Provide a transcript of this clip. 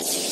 you